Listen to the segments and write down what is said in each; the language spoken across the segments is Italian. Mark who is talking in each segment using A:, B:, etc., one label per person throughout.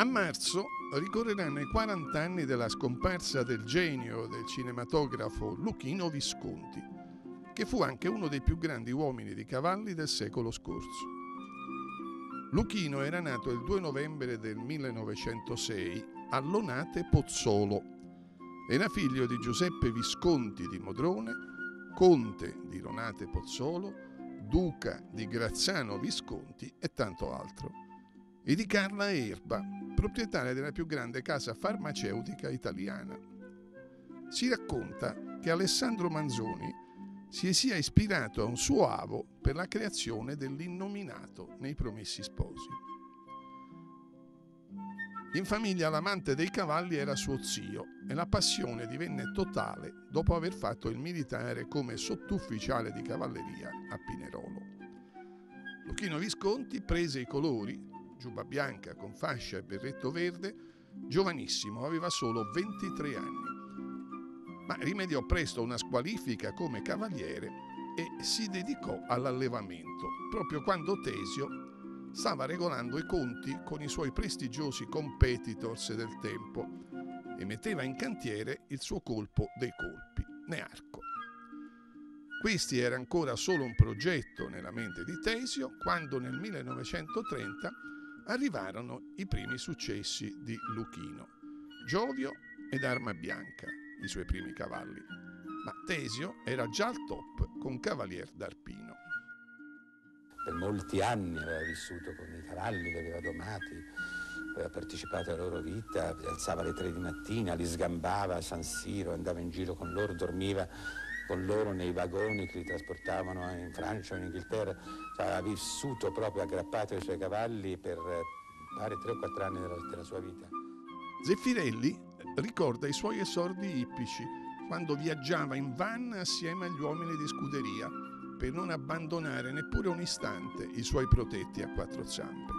A: A marzo ricorreranno i 40 anni della scomparsa del genio del cinematografo Luchino Visconti, che fu anche uno dei più grandi uomini di cavalli del secolo scorso. Luchino era nato il 2 novembre del 1906 a Lonate Pozzolo. Era figlio di Giuseppe Visconti di Modrone, conte di Lonate Pozzolo, duca di Grazzano Visconti e tanto altro, e di Carla Erba, proprietaria della più grande casa farmaceutica italiana. Si racconta che Alessandro Manzoni si sia ispirato a un suo avo per la creazione dell'innominato nei Promessi Sposi. In famiglia l'amante dei cavalli era suo zio e la passione divenne totale dopo aver fatto il militare come sottufficiale di cavalleria a Pinerolo. Luchino Visconti prese i colori giubba bianca con fascia e berretto verde, giovanissimo, aveva solo 23 anni. Ma rimediò presto una squalifica come cavaliere e si dedicò all'allevamento, proprio quando Tesio stava regolando i conti con i suoi prestigiosi competitors del tempo e metteva in cantiere il suo colpo dei colpi, Nearco. Questi era ancora solo un progetto nella mente di Tesio quando nel 1930 arrivarono i primi successi di Luchino, Giovio ed Arma Bianca, i suoi primi cavalli, ma Tesio era già al top con Cavalier d'Arpino.
B: Per molti anni aveva vissuto con i cavalli, li aveva domati, aveva partecipato alla loro vita, alzava alle tre di mattina, li sgambava a San Siro, andava in giro con loro, dormiva con loro nei vagoni che li trasportavano in Francia o in Inghilterra, cioè, ha vissuto proprio aggrappato ai suoi cavalli per eh, pare tre o quattro anni della, della sua vita.
A: Zeffirelli ricorda i suoi esordi ippici quando viaggiava in van assieme agli uomini di scuderia per non abbandonare neppure un istante i suoi protetti a quattro zampe.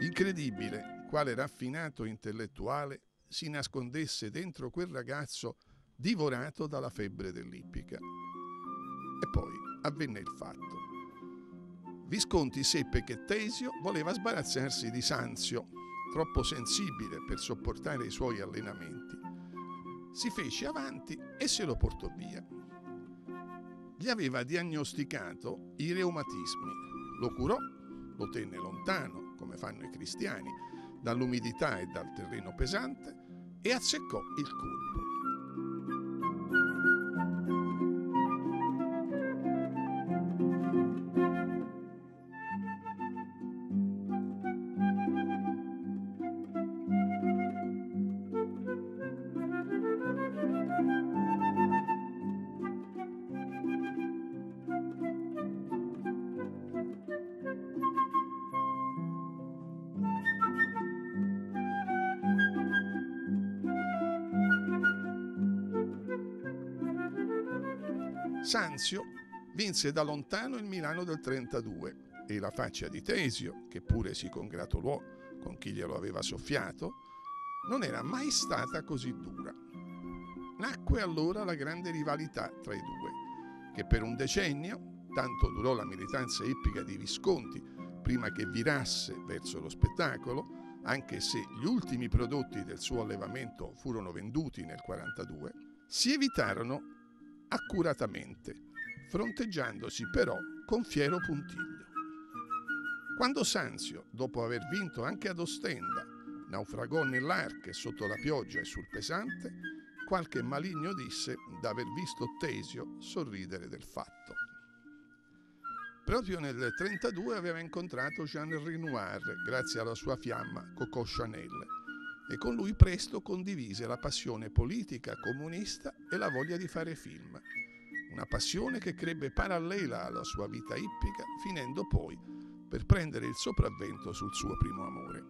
A: Incredibile quale raffinato intellettuale si nascondesse dentro quel ragazzo divorato dalla febbre dell'ippica. E poi avvenne il fatto. Visconti seppe che Tesio voleva sbarazzarsi di Sanzio, troppo sensibile per sopportare i suoi allenamenti. Si fece avanti e se lo portò via. Gli aveva diagnosticato i reumatismi, lo curò, lo tenne lontano, come fanno i cristiani, dall'umidità e dal terreno pesante e azzeccò il colpo. Sanzio vinse da lontano il Milano del 32 e la faccia di Tesio, che pure si congratulò con chi glielo aveva soffiato, non era mai stata così dura. Nacque allora la grande rivalità tra i due, che per un decennio, tanto durò la militanza ippica di Visconti, prima che virasse verso lo spettacolo, anche se gli ultimi prodotti del suo allevamento furono venduti nel 42, si evitarono accuratamente, fronteggiandosi però con fiero puntiglio. Quando Sanzio, dopo aver vinto anche ad Ostenda, naufragò nell'Arche sotto la pioggia e sul pesante, qualche maligno disse d'aver visto Tesio sorridere del fatto. Proprio nel 1932 aveva incontrato Jean Renoir grazie alla sua fiamma Coco Chanel e con lui presto condivise la passione politica comunista e la voglia di fare film. Una passione che crebbe parallela alla sua vita ippica, finendo poi per prendere il sopravvento sul suo primo amore.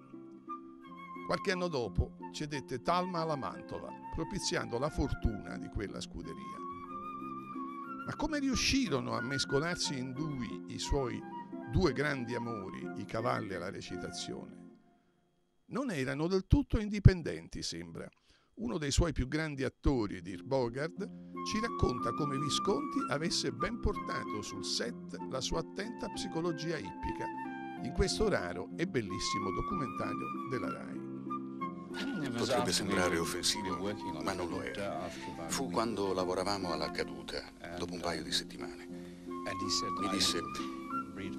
A: Qualche anno dopo cedette Talma alla Mantova, propiziando la fortuna di quella scuderia. Ma come riuscirono a mescolarsi in lui i suoi due grandi amori, i cavalli e la recitazione? Non erano del tutto indipendenti, sembra. Uno dei suoi più grandi attori, Dirk Bogard, ci racconta come Visconti avesse ben portato sul set la sua attenta psicologia ippica in questo raro e bellissimo documentario della RAI.
C: Potrebbe sembrare offensivo, ma non lo era. Fu quando lavoravamo alla caduta, dopo un paio di settimane. Mi disse,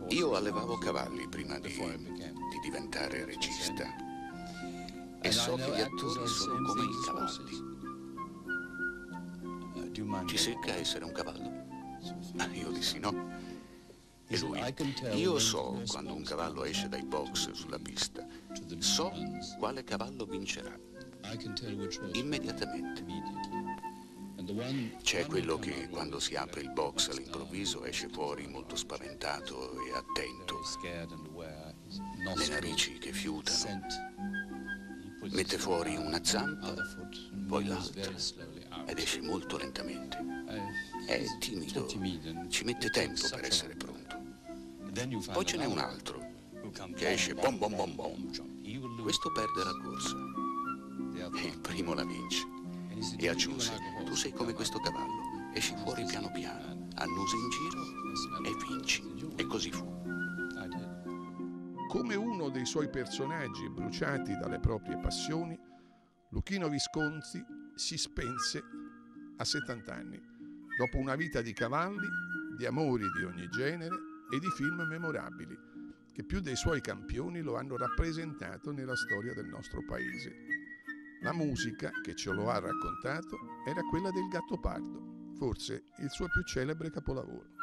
C: io allevavo cavalli prima di, di diventare regista e so che gli attori sono come i cavalli. Ti secca essere un cavallo? Ah, io dissi no. E lui, io so quando un cavallo esce dai box sulla pista, so quale cavallo vincerà. Immediatamente. C'è quello che quando si apre il box all'improvviso esce fuori molto spaventato e attento, le narici che fiutano, mette fuori una zampa, poi l'altra ed esce molto lentamente. È timido, ci mette tempo per essere pronto. Poi ce n'è un altro che esce bom bom bom bom. Questo perde la corsa e il primo la vince. E aggiunse, tu sei come questo cavallo, esci fuori piano piano, annusi in giro e vinci. E così fu.
A: Come dei suoi personaggi bruciati dalle proprie passioni, Luchino Visconti si spense a 70 anni, dopo una vita di cavalli, di amori di ogni genere e di film memorabili, che più dei suoi campioni lo hanno rappresentato nella storia del nostro paese. La musica che ce lo ha raccontato era quella del Gattopardo, forse il suo più celebre capolavoro.